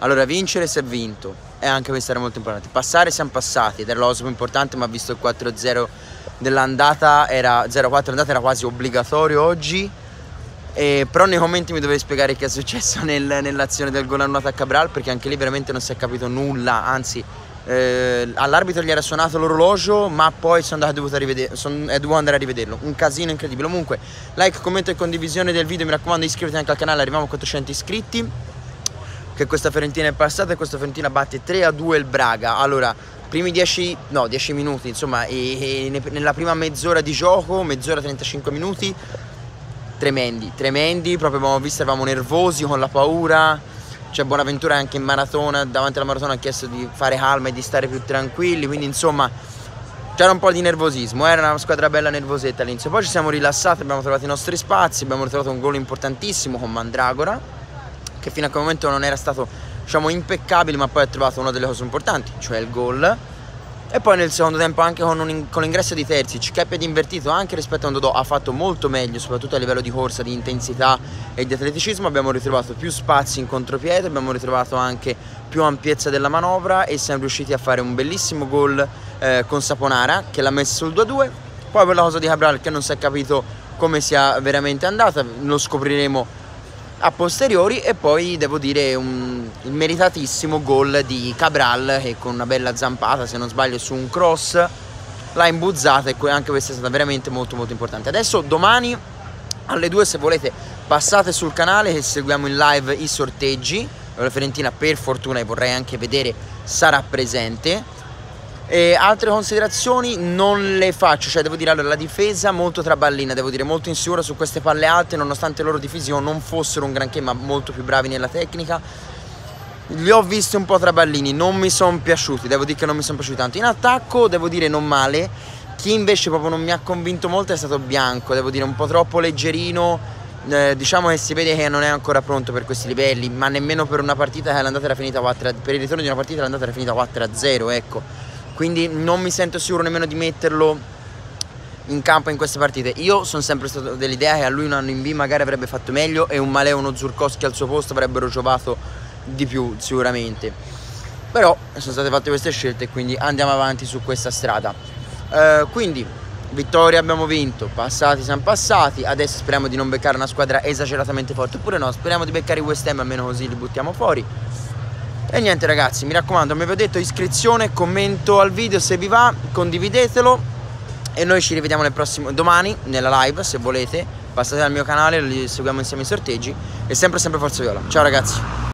Allora, vincere si è vinto, e anche questo era molto importante. Passare siamo passati, ed era la cosa più importante, ma visto il 4-0 dell'andata, era 0-4 l'andata era quasi obbligatorio oggi. E, però nei commenti mi dovevi spiegare che è successo nel, nell'azione del gol annullato a Cabral, perché anche lì veramente non si è capito nulla, anzi eh, all'arbitro gli era suonato l'orologio ma poi sono andato rivedere, son, eh, dovuto andare a rivederlo. Un casino incredibile. Comunque like, commento e condivisione del video. Mi raccomando iscrivetevi anche al canale. Arriviamo a 400 iscritti che questa Fiorentina è passata e questa Fiorentina batte 3 a 2 il Braga. Allora primi 10 no 10 minuti insomma e, e nella prima mezz'ora di gioco mezz'ora 35 minuti tremendi tremendi proprio abbiamo visto eravamo nervosi con la paura. C'è Bonaventura anche in maratona, davanti alla maratona ha chiesto di fare calma e di stare più tranquilli, quindi insomma c'era un po' di nervosismo, era una squadra bella nervosetta all'inizio, poi ci siamo rilassati, abbiamo trovato i nostri spazi, abbiamo ritrovato un gol importantissimo con Mandragora, che fino a quel momento non era stato diciamo impeccabile, ma poi ha trovato una delle cose importanti, cioè il gol. E poi nel secondo tempo anche con, in, con l'ingresso di Terzic che è invertito anche rispetto a Dodò ha fatto molto meglio soprattutto a livello di corsa, di intensità e di atleticismo. Abbiamo ritrovato più spazi in contropiede abbiamo ritrovato anche più ampiezza della manovra e siamo riusciti a fare un bellissimo gol eh, con Saponara che l'ha messo sul 2-2 poi per la cosa di Cabral che non si è capito come sia veramente andata lo scopriremo a posteriori e poi devo dire un, meritatissimo gol di Cabral che con una bella zampata se non sbaglio su un cross l'ha imbuzzata e anche questa è stata veramente molto molto importante. Adesso domani alle 2 se volete passate sul canale che seguiamo in live i sorteggi. La Fiorentina per fortuna e vorrei anche vedere sarà presente e altre considerazioni non le faccio, cioè devo dire allora la difesa molto traballina, devo dire molto insicura su queste palle alte nonostante loro difesi non fossero un granché ma molto più bravi nella tecnica. Li ho visti un po' traballini, non mi sono piaciuti, devo dire che non mi sono piaciuti tanto. In attacco devo dire non male, chi invece proprio non mi ha convinto molto è stato Bianco, devo dire un po' troppo leggerino, eh, diciamo che si vede che non è ancora pronto per questi livelli, ma nemmeno per una partita che l'andata era finita 4 a, per il ritorno di una partita l'andata era finita 4 a 0, ecco quindi non mi sento sicuro nemmeno di metterlo in campo in queste partite. Io sono sempre stato dell'idea che a lui un anno in B magari avrebbe fatto meglio e un Maleo uno Zurkowski al suo posto avrebbero giovato di più sicuramente. Però sono state fatte queste scelte quindi andiamo avanti su questa strada. Uh, quindi vittoria abbiamo vinto, passati siamo passati, adesso speriamo di non beccare una squadra esageratamente forte, oppure no, speriamo di beccare i West Ham almeno così li buttiamo fuori. E niente ragazzi, mi raccomando, mi avete detto iscrizione, commento al video se vi va, condividetelo e noi ci rivediamo nel prossimo domani nella live se volete. Passate al mio canale, li seguiamo insieme i sorteggi e sempre sempre Forza Viola. Ciao ragazzi.